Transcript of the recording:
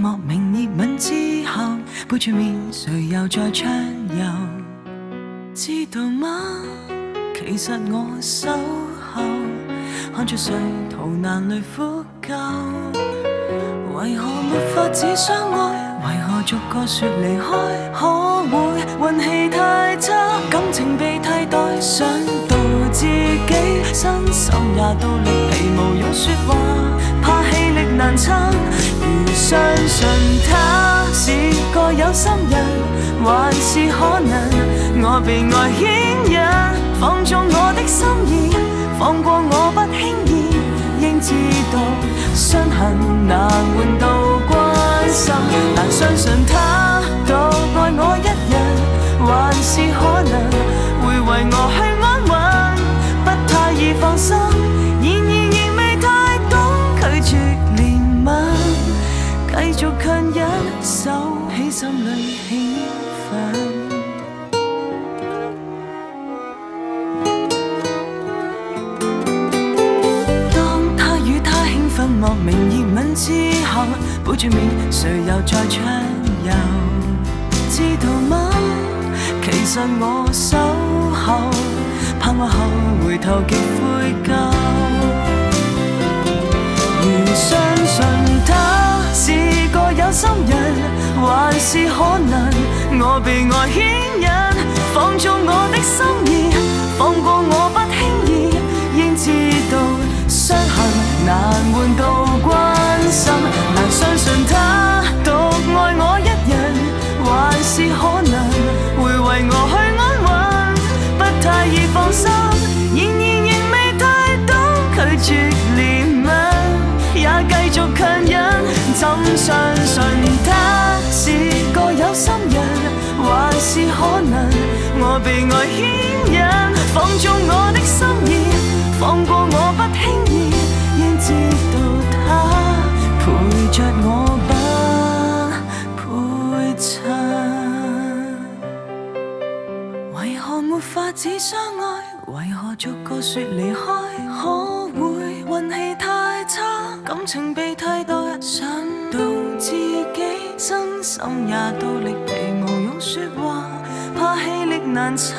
莫名热吻之后，背住面，谁又在畅游？知道吗？其实我守候，看着谁逃难里呼救。为何没法子相爱？为何逐个说离开？可会运气太差，感情被替代？想身心也都力疲，无用说话，怕气力难撑。如相信他是个有心人，还是可能我被爱牵引，放纵我的心意，放过我不轻易，应知道伤痕难换到关心，难相信他独爱我一人，还是可能会为我继续强忍手起心里兴奋。当他与他兴奋莫名热吻之後，背住面，誰又在暢遊？知道嗎？其實我守候，盼望後回頭極悔疚。如相信他是個有心人，還是可能我被愛牽引，放縱我的心意，放過我不輕易，應知道傷痕難換到關心，難相信他獨愛我一人，還是可能會為我去安穩，不太易放心，然而仍未太懂拒絕憐怎相信他是个有心人，還是可能我被愛牽引，放縱我的心意，放過我不輕易，應知道他陪着我不陪襯。為何没法子相愛？為何逐個說離開？可會運氣太差，感情被心也都力疲，无用说话，怕气力难撑。